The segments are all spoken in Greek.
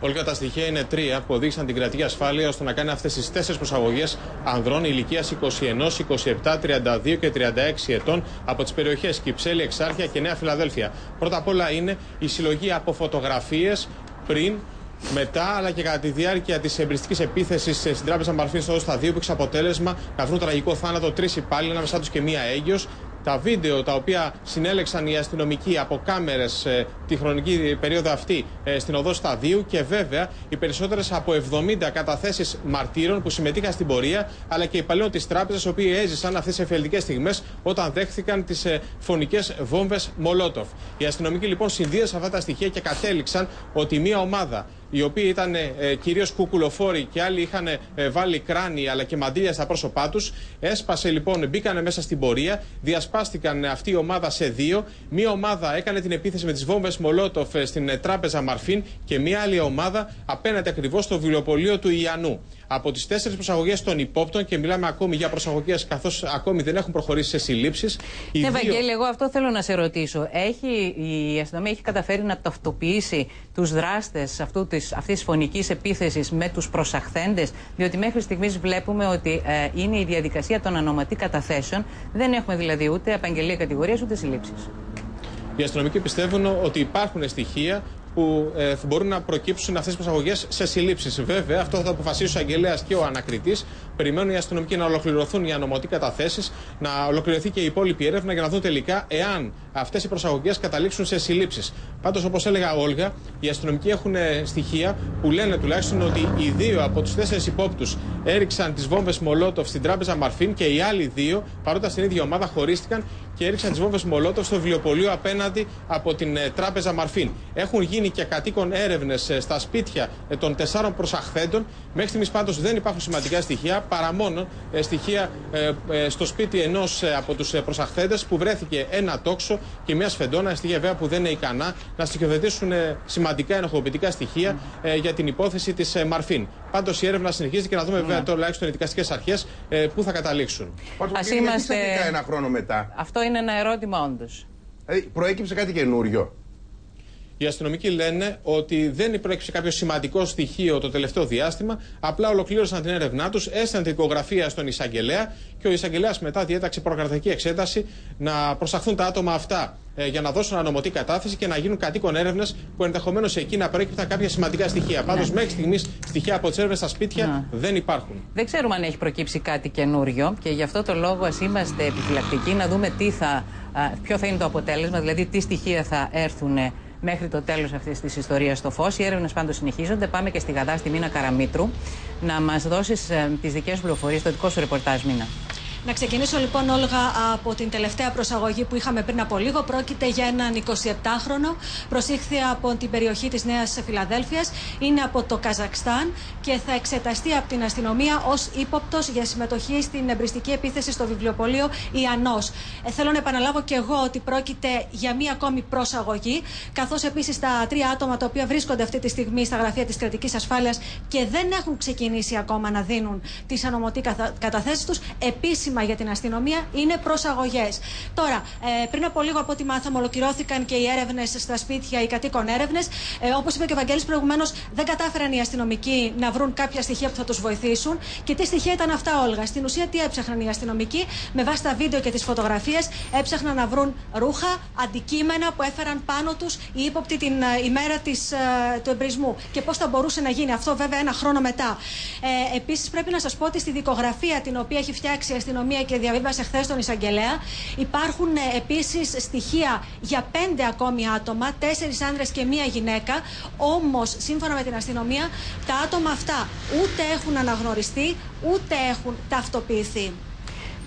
Όλκα τα στοιχεία είναι τρία που οδήγησαν την κρατική ασφάλεια ώστε να κάνει αυτές τις τέσσερις προσαγωγές ανδρών ηλικίας 21, 27, 32 και 36 ετών από τις περιοχές Κυψέλη, Εξάρχεια και Νέα Φιλαδέλφια. Πρώτα απ' όλα είναι η συλλογή από φωτογραφίες πριν μετά, αλλά και κατά τη διάρκεια της εμπριστικής επίθεσης στην τράπεζα Μαρφίν στο στα 2, που είχες αποτέλεσμα να βρουν τραγικό θάνατο τρεις υπάλληλοι, ανάμεσά τους και μία έγκυος τα βίντεο τα οποία συνέλεξαν οι αστυνομικοί από κάμερες ε, τη χρονική περίοδο αυτή ε, στην οδό Σταδίου και βέβαια οι περισσότερες από 70 καταθέσεις μαρτύρων που συμμετείχαν στην πορεία αλλά και υπαλλήλων της τράπεζας οι οποίοι έζησαν αυτές τις εφελτικέ στιγμές όταν δέχθηκαν τις ε, φωνικές βόμβες Μολότοφ. Οι αστυνομικοί λοιπόν συνδύασαν αυτά τα στοιχεία και κατέληξαν ότι μια ομάδα οι οποίοι ήταν ε, κυρίως κουκουλοφόροι και άλλοι είχαν ε, βάλει κράνη αλλά και μαντήλια στα πρόσωπά τους. Έσπασε λοιπόν, μπήκαν μέσα στην πορεία, διασπάστηκαν αυτή η ομάδα σε δύο. Μία ομάδα έκανε την επίθεση με τις βόμβες Μολότοφ ε, στην ε, τράπεζα Μαρφίν και μία άλλη ομάδα απέναντι ακριβώς στο βιβλιοπωλείο του Ιαννού από τις τέσσερις προσαγωγές των υπόπτων και μιλάμε ακόμη για προσαγωγές καθώς ακόμη δεν έχουν προχωρήσει σε συλλήψεις. Ναι, Βαγγέλη, εγώ αυτό θέλω να σε ρωτήσω. Έχει, η αστυνομία έχει καταφέρει να ταυτοποιήσει τους δράστες αυτής της φωνικής επίθεσης με τους προσαχθέντες, διότι μέχρι στιγμής βλέπουμε ότι ε, είναι η διαδικασία των ανοματή καταθέσεων. Δεν έχουμε δηλαδή ούτε απαγγελία κατηγορίας ούτε συλλήψεις. Οι αστυνομικοί πιστεύουν ότι υπάρχουν στοιχεία που ε, μπορούν να προκύψουν αυτές τις προσαγωγές σε συλλήψεις. Βέβαια, αυτό θα αποφασίσει ο αγγελέας και ο ανακριτής. Περιμένουν οι αστυνομικοί να ολοκληρωθούν οι ανομωτοί καταθέσεις, να ολοκληρωθεί και η υπόλοιπη έρευνα για να δουν τελικά εάν αυτές οι προσαγωγές καταλήξουν σε συλλήψεις. Πάντως, όπως έλεγα, Όλγα, οι αστυνομικοί έχουν ε, στοιχεία που λένε τουλάχιστον ότι οι δύο από τους τέσσερις υπόπτους έριξαν τις βόμβες Μολότοφ στην τράπεζα Μαρφίν και οι άλλοι δύο, παρότι στην ίδια ομάδα, χωρίστηκαν και έριξαν τις βόμβες Μολότοφ στο βιβλιοπωλείο απέναντι από την ε, τράπεζα Μαρφίν. Έχουν γίνει και κατοίκων έρευνες ε, στα σπίτια ε, των τεσσάρων προσαχθέντων. Μέχρι στιγμής πάντως δεν υπάρχουν σημαντικά στοιχεία παρά μόνο στοιχεία στο σπίτι ενός από τους προσαχθέντες που βρέθηκε ένα τόξο και μια σφεντόνα. Στοιχεία βέβαια που δεν είναι ικανά να στοιχειοθετήσουν σημαντικά ενοχοποιητικά στοιχεία για την υπόθεση της Μαρφίν. Πάντως η έρευνα συνεχίζει και να δούμε βέβαια τουλάχιστον οι δικαστικέ αρχέ πού θα καταλήξουν. Α είμαστε. ένα χρόνο μετά; Αυτό είναι ένα ερώτημα όντως. Δηλαδή, προέκυψε κάτι καινούριο. Οι αστυνομικοί λένε ότι δεν προέκυψε κάποιο σημαντικό στοιχείο το τελευταίο διάστημα. Απλά ολοκλήρωσαν την έρευνά τους, έστειλαν την οικογραφία στον εισαγγελέα και ο εισαγγελέας μετά διέταξε προκρατική εξέταση να προσαχθούν τα άτομα αυτά ε, για να δώσουν ανομωτή κατάθεση και να γίνουν κατοίκον έρευνες που ενδεχομένως εκεί να προέκυπταν κάποια σημαντικά στοιχεία. Πάντως, ναι. μέχρι στιγμής στοιχεία από τις έρευνες στα σπίτια ναι. δεν υπάρχουν. Δεν ξέρουμε αν έχει προκύψει κάτι καινούριο και γι' αυτό το λόγο ας είμαστε επιφυλακτικοί να δούμε τι θα, ποιο θα είναι το αποτέλεσμα, δηλαδή τι στοιχεία θα έρθουν μέχρι το τέλος αυτής της ιστορίας στο φως. Οι έρευνες πάντως συνεχίζονται. Πάμε και στη Γαδά, στη Μίνα Καραμίτρου, να μας δώσεις ε, τις δικές πληροφορίες, το δικό σου ρεπορτάζ, Μίνα. Να ξεκινήσω λοιπόν, Όλγα, από την τελευταία προσαγωγή που είχαμε πριν από λίγο. Πρόκειται για έναν 27χρονο. Προσήχθη από την περιοχή της Νέας Φιλαδέλφιας. Είναι από το Καζακστάν και θα εξεταστεί από την αστυνομία ως ύποπτος για συμμετοχή στην εμπριστική επίθεση στο βιβλιοπωλείο Ιανό. Ε, θέλω να επαναλάβω και εγώ ότι πρόκειται για μία ακόμη προσαγωγή. Καθώς επίσης τα τρία άτομα τα οποία βρίσκονται αυτή τη στιγμή στα γραφεία της κρατικής ασφάλειας και δεν έχουν ξεκινήσει ακόμα να δίνουν τις ανομωτή καταθέσεις τους, επίσημα για την αστυνομία είναι προσαγωγές. Τώρα, ε, πριν από λίγο από ό,τι μάθαμε, ολοκληρώθηκαν και οι έρευνες στα σπίτια, οι κατοίκων έρευνες. Ε, Όπως είπε και ο Βαγγέλης προηγουμένως, δεν κατάφεραν οι αστυνομικοί να βρουν κάποια στοιχεία που θα τους βοηθήσουν. Και τι στοιχεία ήταν αυτά, Όλγα; Στην ουσία, τι έψαχναν οι αστυνομικοί; Με βάση τα βίντεο και τις φωτογραφίες, έψαχναν να βρουν ρούχα, αντικείμενα που έφεραν πάνω τους οι ύποπτοι την ε, ημέρα της, ε, του εμπρισμού. Και πώς θα μπορούσε να γίνει αυτό, βέβαια, ένα χρόνο μετά. Ε, Επίσης, πρέπει να σας πω ότι στη δικογραφία την οποία έχει φτιάξει η αστυνομία αστυνομία και διαβίβασε χθες τον εισαγγελέα. Υπάρχουν ε, επίσης στοιχεία για πέντε ακόμη άτομα, τέσσερις άνδρες και μία γυναίκα. Όμως, σύμφωνα με την αστυνομία, τα άτομα αυτά ούτε έχουν αναγνωριστεί, ούτε έχουν ταυτοποιηθεί.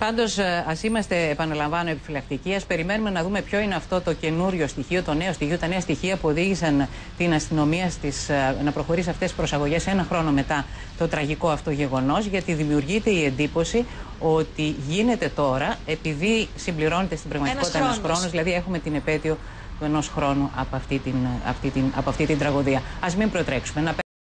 Πάντως, ε, ας είμαστε, επαναλαμβάνω, επιφυλακτικοί. Α περιμένουμε να δούμε ποιο είναι αυτό το καινούριο στοιχείο, το νέο στοιχείο, τα νέα στοιχεία που οδήγησαν την αστυνομία στις, ε, να προχωρήσει αυτές τις προσαγωγές ένα χρόνο μετά το τραγικό αυτό γεγονός. Γιατί δημιουργείται η εντύπωση ότι γίνεται τώρα, επειδή συμπληρώνεται στην πραγματικότητα ένας χρόνος, δηλαδή έχουμε την επέτειο του ενός χρόνου από αυτή την, αυτή την, από αυτή την τραγωδία. Α μην προτρέξουμε. Να